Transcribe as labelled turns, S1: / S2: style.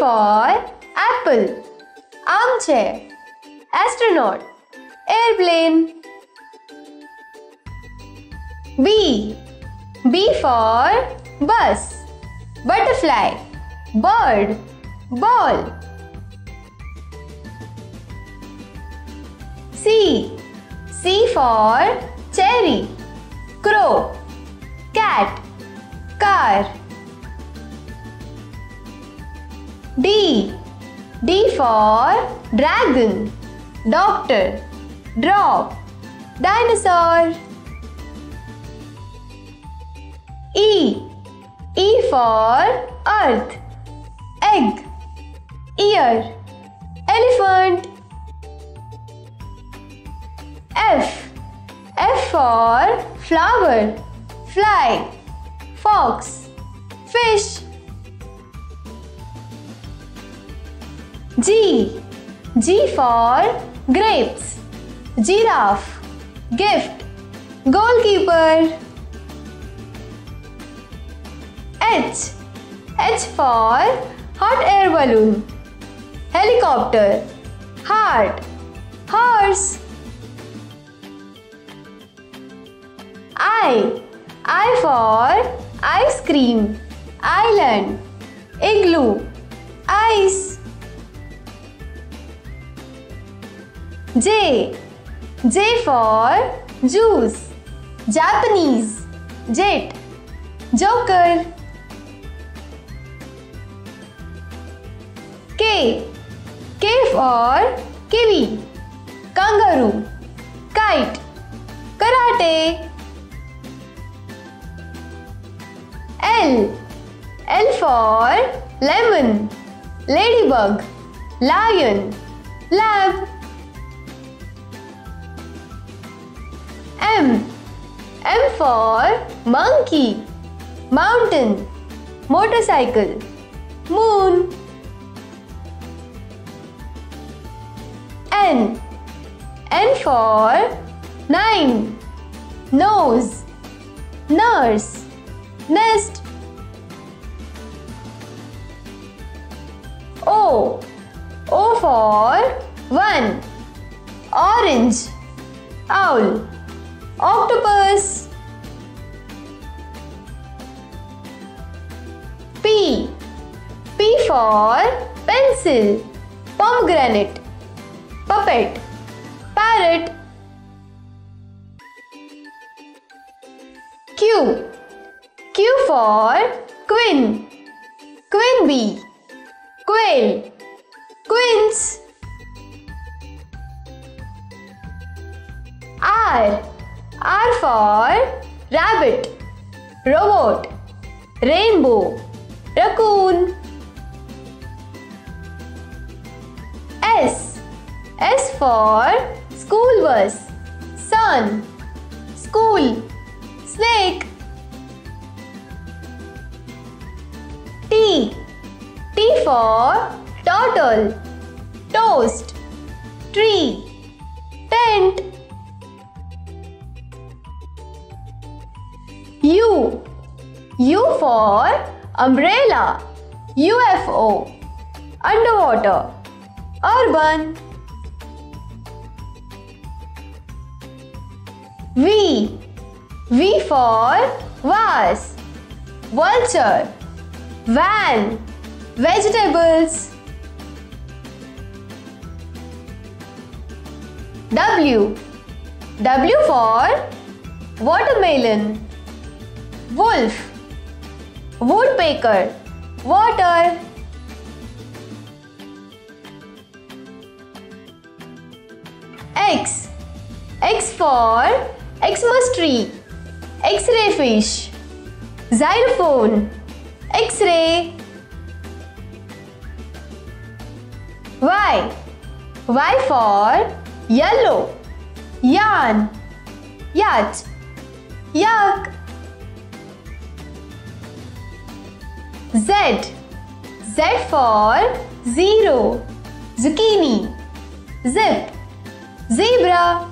S1: for apple. Armchair. Astronaut. Airplane. B. B for bus. Butterfly. Bird. Ball. C. C for cherry. Crow. Cat. Car. D. D for dragon. Doctor. Drop. Dinosaur. E. E for earth. Egg. Ear. Elephant. F. F for flower. Fly. Fox. Fish. G. G for grapes. Giraffe. Gift. Goalkeeper. H. H for hot air balloon. Helicopter. Heart. Horse. I. I for ice cream. Island. Igloo. Ice. J. J for juice. Japanese. Jet. Joker. K. K for kiwi. Kangaroo. Kite. Karate. L. L for lemon. Ladybug. Lion. Lab. For monkey. Mountain. Motorcycle. Moon. N. N for nine. Nose. Nurse. Nest. O. O for one. Orange. Owl. Octopus. For pencil. Pomegranate. Puppet. Parrot. Q. Q for queen. Queen bee. Quail. Queens. R. R for rabbit. Robot. Rainbow. Raccoon. S. S for school bus. Sun. School. Snake. T. T for turtle. Toast. Tree. Tent. U. U for umbrella. UFO. Underwater. Urban. V. V for vase. Vulture. Van. Vegetables. W. W for watermelon. Wolf. Woodpecker. Water. X. X for Xmas tree. X-ray fish. Xylophone. X-ray. Y. Y for yellow. Yarn. Yacht. Yak. Z. Z for zero. Zucchini. Zip. Zebra.